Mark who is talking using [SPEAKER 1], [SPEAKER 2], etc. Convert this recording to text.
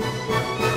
[SPEAKER 1] Música